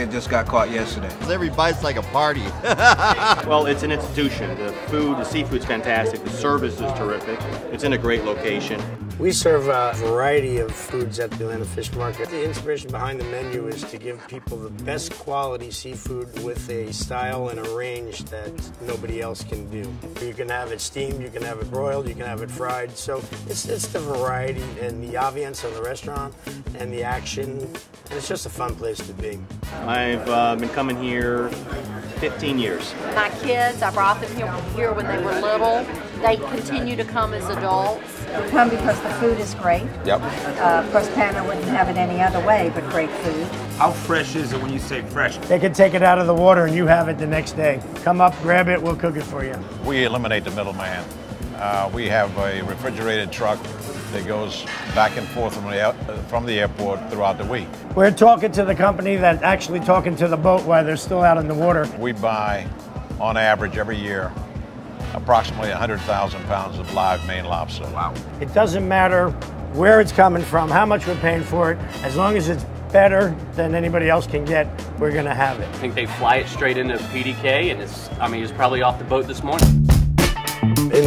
that just got caught yesterday. Every bite's like a party. well, it's an institution. The food, the seafood's fantastic. The service is terrific. It's in a great location. We serve a variety of foods at the Atlanta Fish Market. The inspiration behind the menu is to give people the best quality seafood with a style and a range that nobody else can do. You can have it steamed, you can have it broiled, you can have it fried. So it's, it's the variety and the ambiance of the restaurant and the action. And it's just a fun place to be. I've uh, been coming here 15 years. My kids, I brought them here, here when they were little. They continue to come as adults. We come because the food is great. Yep. Uh, of course, Pamela wouldn't have it any other way but great food. How fresh is it when you say fresh? They can take it out of the water and you have it the next day. Come up, grab it, we'll cook it for you. We eliminate the middleman. Uh, we have a refrigerated truck that goes back and forth from the, from the airport throughout the week. We're talking to the company that's actually talking to the boat while they're still out in the water. We buy, on average, every year, approximately 100,000 pounds of live Maine lobster. Wow. It doesn't matter where it's coming from, how much we're paying for it, as long as it's better than anybody else can get, we're gonna have it. I think they fly it straight into PDK and it's, I mean, it's probably off the boat this morning.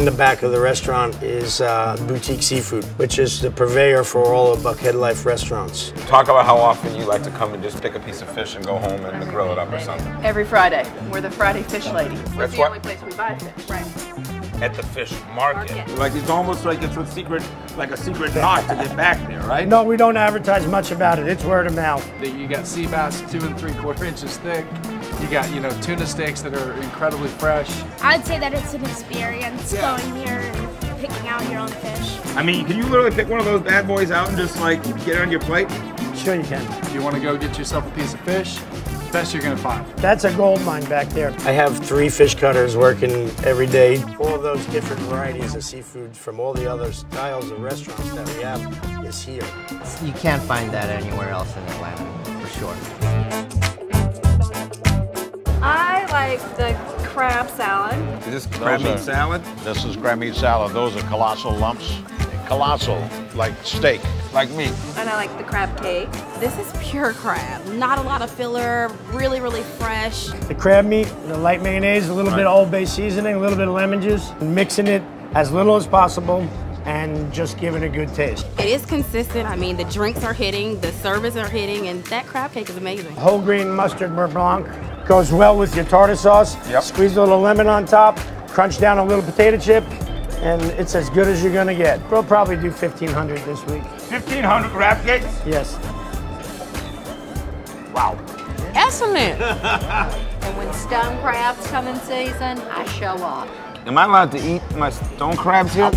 In the back of the restaurant is uh, Boutique Seafood, which is the purveyor for all of Buckhead Life restaurants. Talk about how often you like to come and just pick a piece of fish and go home and grill it up or something. Every Friday. We're the Friday fish lady. That's That's the what- only place we buy fish. Right. At the fish market. Market. Like it's almost like it's a secret, like a secret knot to get back there, right? No, we don't advertise much about it. It's word of mouth. You got sea bass two and three quarter inches thick. You got, you know, tuna steaks that are incredibly fresh. I'd say that it's an experience going here and picking out your own fish. I mean, can you literally pick one of those bad boys out and just like get it on your plate? Sure you can. If you want to go get yourself a piece of fish, best you're going to find. That's a gold mine back there. I have three fish cutters working every day. All those different varieties of seafood from all the other styles of restaurants that we have is here. You can't find that anywhere else in Atlanta, for sure. I like the crab salad. Is this crab meat salad? This is crab meat salad. Those are colossal lumps. Colossal, like steak. Like meat. And I like the crab cake. This is pure crab. Not a lot of filler, really, really fresh. The crab meat, the light mayonnaise, a little bit of Old Bay seasoning, a little bit of lemon juice, mixing it as little as possible and just giving it a good taste. It is consistent. I mean, the drinks are hitting, the service are hitting, and that crab cake is amazing. Whole grain mustard beurre blanc goes well with your tartar sauce. Yep. Squeeze a little lemon on top, crunch down a little potato chip, and it's as good as you're gonna get. We'll probably do 1,500 this week. 1,500 crab cakes? Yes. Wow. Excellent. And when stone crabs come in season, I show up. Am I allowed to eat my stone crabs here?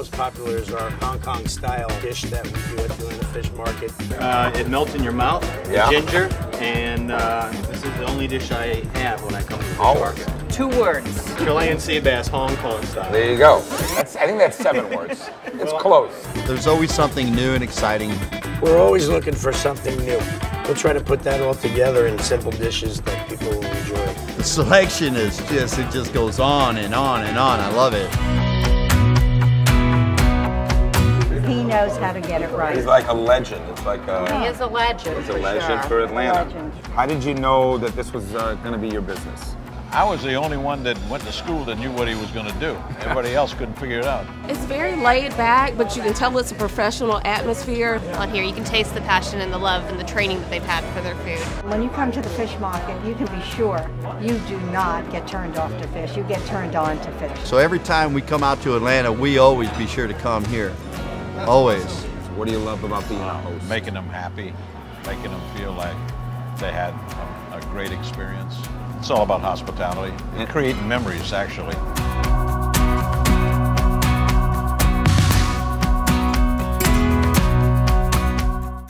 Most popular is our Hong Kong style dish that we do at the Fish Market. Uh, it melts in your mouth, the Yeah. ginger, and uh, this is the only dish I have when I come to the fish Oh. market. Two words. Chilean sea bass, Hong Kong style. There you go. That's, I think that's seven words. It's close. There's always something new and exciting. We're always looking for something new. We'll try to put that all together in simple dishes that people will enjoy. The selection is just, it just goes on and on and on. I love it. Knows how to get it right. He's like a legend. It's like He a, is a legend. it's a for legend sure. for Atlanta. Legend. How did you know that this was uh, going to be your business? I was the only one that went to school that knew what he was going to do. Everybody else couldn't figure it out. It's very laid back, but you can tell it's a professional atmosphere. On here, you can taste the passion and the love and the training that they've had for their food. When you come to the fish market, you can be sure you do not get turned off to fish. You get turned on to fish. So every time we come out to Atlanta, we always be sure to come here. Always. What do you love about being a host? Making them happy, making them feel like they had a, a great experience. It's all about hospitality and creating memories, actually.